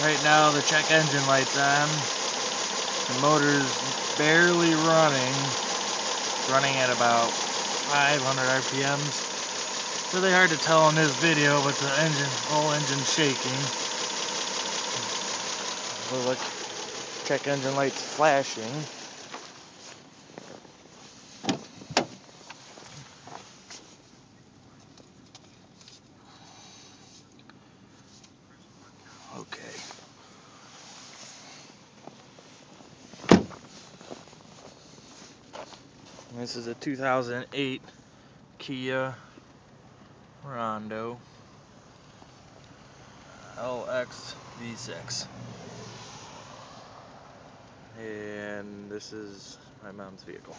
Right now the check engine light's on. The motor's barely running. It's running at about 500 RPMs. It's Really hard to tell in this video, but the engine, whole engine shaking. look, check engine light's flashing. Okay. This is a 2008 Kia Rondo LX V6. And this is my mom's vehicle.